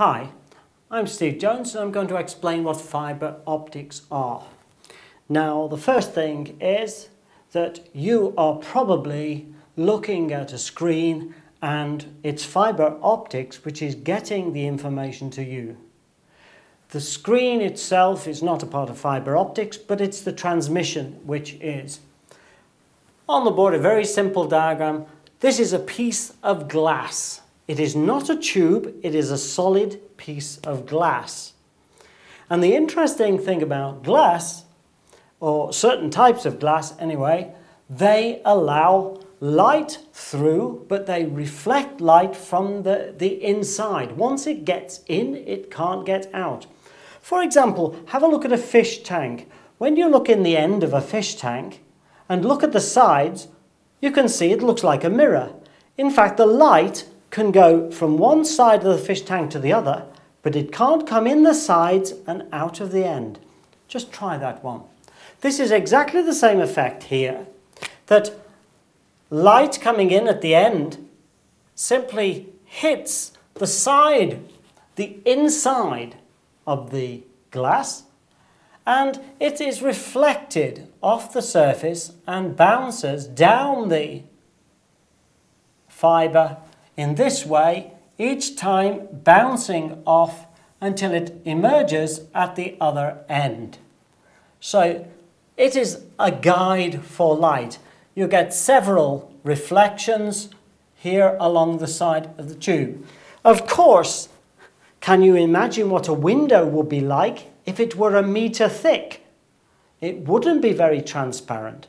Hi, I'm Steve Jones and I'm going to explain what fibre optics are. Now the first thing is that you are probably looking at a screen and it's fibre optics which is getting the information to you. The screen itself is not a part of fibre optics but it's the transmission which is. On the board a very simple diagram. This is a piece of glass. It is not a tube, it is a solid piece of glass. And the interesting thing about glass, or certain types of glass anyway, they allow light through, but they reflect light from the, the inside. Once it gets in, it can't get out. For example, have a look at a fish tank. When you look in the end of a fish tank and look at the sides, you can see it looks like a mirror. In fact, the light can go from one side of the fish tank to the other, but it can't come in the sides and out of the end. Just try that one. This is exactly the same effect here, that light coming in at the end simply hits the side, the inside of the glass, and it is reflected off the surface and bounces down the fibre in this way, each time bouncing off until it emerges at the other end. So it is a guide for light. You get several reflections here along the side of the tube. Of course, can you imagine what a window would be like if it were a meter thick? It wouldn't be very transparent.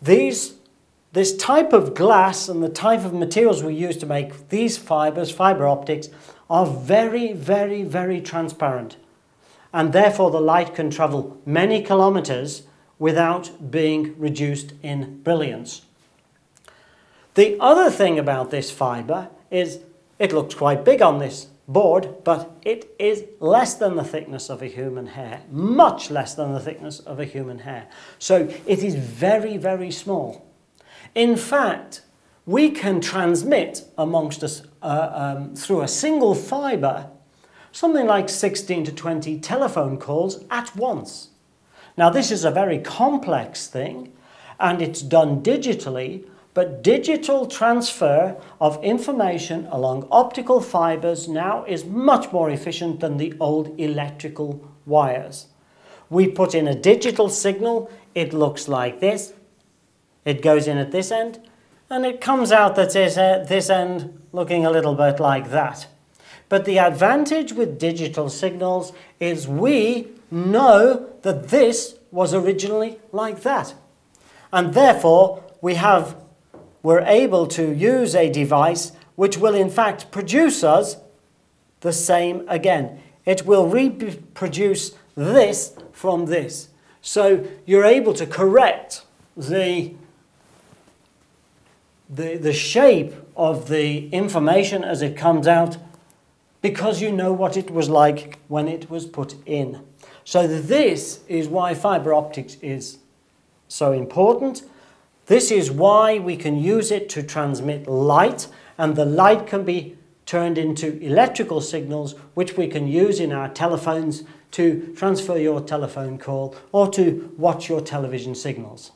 These this type of glass and the type of materials we use to make these fibers, fiber optics, are very, very, very transparent. And therefore the light can travel many kilometers without being reduced in brilliance. The other thing about this fiber is it looks quite big on this board, but it is less than the thickness of a human hair, much less than the thickness of a human hair. So it is very, very small. In fact, we can transmit amongst us uh, um, through a single fibre something like 16 to 20 telephone calls at once. Now this is a very complex thing and it's done digitally, but digital transfer of information along optical fibres now is much more efficient than the old electrical wires. We put in a digital signal, it looks like this, it goes in at this end, and it comes out at this, uh, this end looking a little bit like that. But the advantage with digital signals is we know that this was originally like that. And therefore, we have, we're able to use a device which will in fact produce us the same again. It will reproduce this from this. So you're able to correct the the, the shape of the information as it comes out because you know what it was like when it was put in. So this is why fiber optics is so important. This is why we can use it to transmit light and the light can be turned into electrical signals which we can use in our telephones to transfer your telephone call or to watch your television signals.